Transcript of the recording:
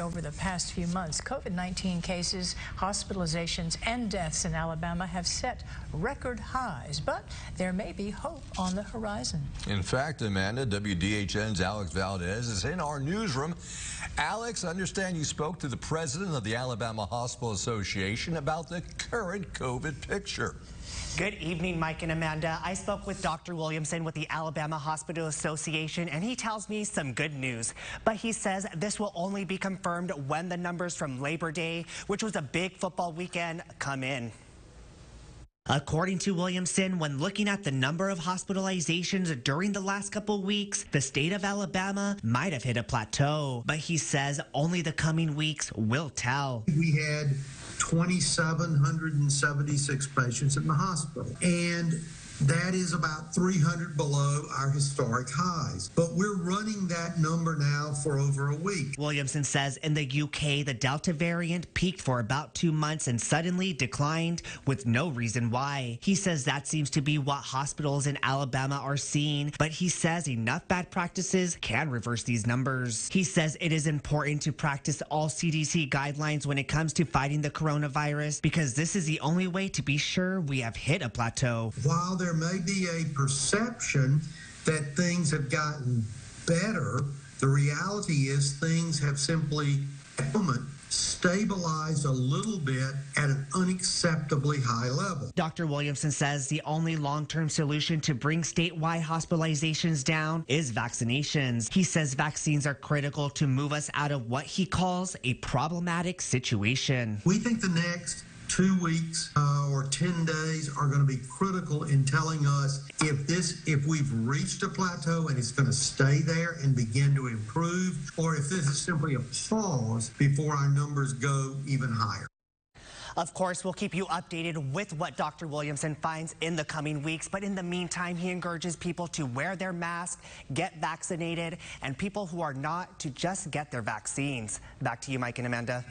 Over the past few months, COVID-19 cases, hospitalizations, and deaths in Alabama have set record highs, but there may be hope on the horizon. In fact, Amanda, WDHN's Alex Valdez is in our newsroom. Alex, I understand you spoke to the president of the Alabama Hospital Association about the current COVID picture. Good evening, Mike and Amanda. I spoke with Dr. Williamson with the Alabama Hospital Association, and he tells me some good news. But he says this will only be confirmed when the numbers from Labor Day, which was a big football weekend, come in. According to Williamson, when looking at the number of hospitalizations during the last couple weeks, the state of Alabama might have hit a plateau. But he says only the coming weeks will tell. We had 2,776 patients in the hospital. And that is about 300 below our historic highs. But we're running that number now for over a week. Williamson says in the UK, the Delta variant peaked for about two months and suddenly declined with no reason why. He says that seems to be what hospitals in Alabama are seeing, but he says enough bad practices can reverse these numbers. He says it is important to practice all CDC guidelines when it comes to fighting the coronavirus because this is the only way to be sure we have hit a plateau. While there may be a perception that things have gotten better, the reality is things have simply, stabilized a little bit at an unacceptably high level. Dr. Williamson says the only long term solution to bring statewide hospitalizations down is vaccinations. He says vaccines are critical to move us out of what he calls a problematic situation. We think the next two weeks uh, or 10 days are going to be critical in telling us if this if we've reached a plateau and it's going to stay there and begin to improve or if this is simply a pause before our numbers go even higher. Of course, we'll keep you updated with what Dr. Williamson finds in the coming weeks. But in the meantime, he encourages people to wear their mask, get vaccinated, and people who are not to just get their vaccines. Back to you, Mike and Amanda.